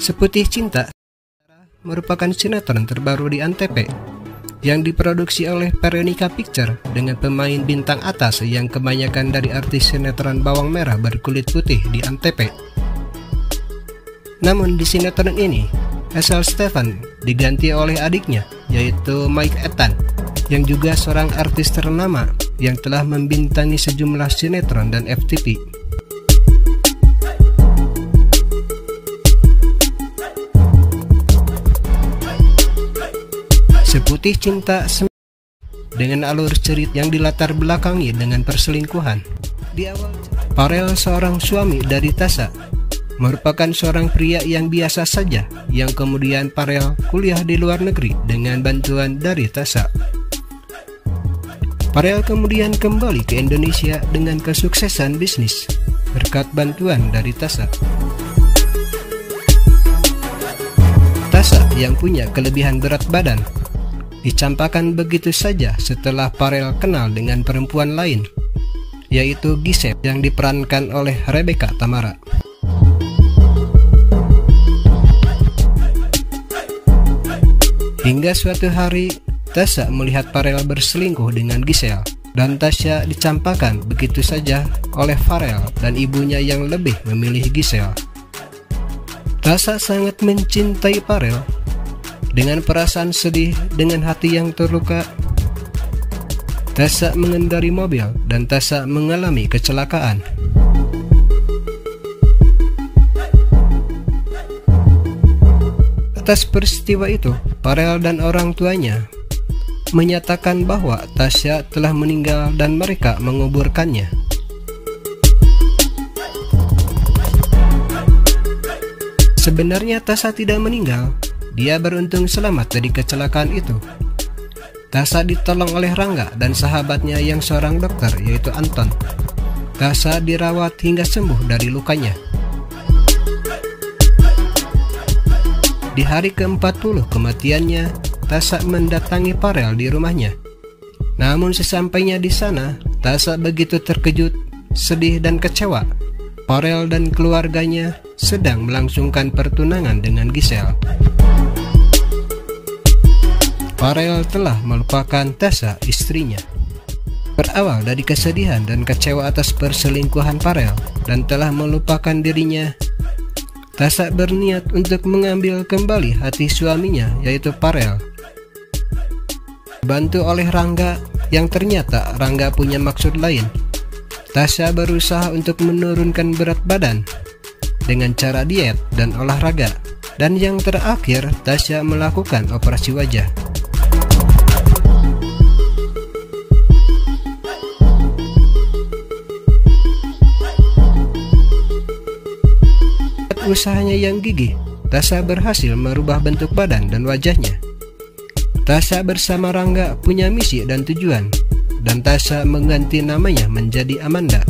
Seputih Cinta merupakan sinetron terbaru di Antv yang diproduksi oleh Veronica Picture dengan pemain bintang atas yang kebanyakan dari artis sinetron bawang merah berkulit putih di Antv. Namun di sinetron ini, Hazel Stefan diganti oleh adiknya yaitu Mike Ethan yang juga seorang artis ternama yang telah membintangi sejumlah sinetron dan FTV. Seputih Cinta dengan alur cerit yang dilatar belakangi dengan perselingkuhan. Di awal, Parel seorang suami dari Tasa merupakan seorang pria yang biasa saja yang kemudian Parel kuliah di luar negeri dengan bantuan dari Tasa. Parel kemudian kembali ke Indonesia dengan kesuksesan bisnis berkat bantuan dari Tasa. Tasa yang punya kelebihan berat badan dicampakkan begitu saja setelah Parel kenal dengan perempuan lain, yaitu Gisep yang diperankan oleh Rebecca Tamara. Hingga suatu hari, Tasya melihat Farel berselingkuh dengan Gisel, dan Tasya dicampakkan begitu saja oleh Farel dan ibunya yang lebih memilih Gisel. Tasya sangat mencintai Farel dengan perasaan sedih, dengan hati yang terluka, Tasa mengendari mobil dan Tasa mengalami kecelakaan. Atas peristiwa itu, Parel dan orang tuanya menyatakan bahwa Tasya telah meninggal dan mereka menguburkannya. Sebenarnya Tasya tidak meninggal, dia beruntung selamat dari kecelakaan itu. Tasa ditolong oleh Rangga dan sahabatnya yang seorang dokter yaitu Anton. Tasa dirawat hingga sembuh dari lukanya. Di hari ke-40 kematiannya, Tasa mendatangi Parel di rumahnya. Namun sesampainya di sana, Tasa begitu terkejut, sedih dan kecewa. Parel dan keluarganya sedang melangsungkan pertunangan dengan Giselle. Farel telah melupakan Tessa istrinya. Berawal dari kesedihan dan kecewa atas perselingkuhan Farel dan telah melupakan dirinya, Tessa berniat untuk mengambil kembali hati suaminya yaitu Farel. Bantu oleh Rangga yang ternyata Rangga punya maksud lain. Tasya berusaha untuk menurunkan berat badan dengan cara diet dan olahraga. Dan yang terakhir, Tasya melakukan operasi wajah. Usahanya yang gigih, Tasa berhasil merubah bentuk badan dan wajahnya. Tasa bersama Rangga punya misi dan tujuan, dan Tasa mengganti namanya menjadi Amanda.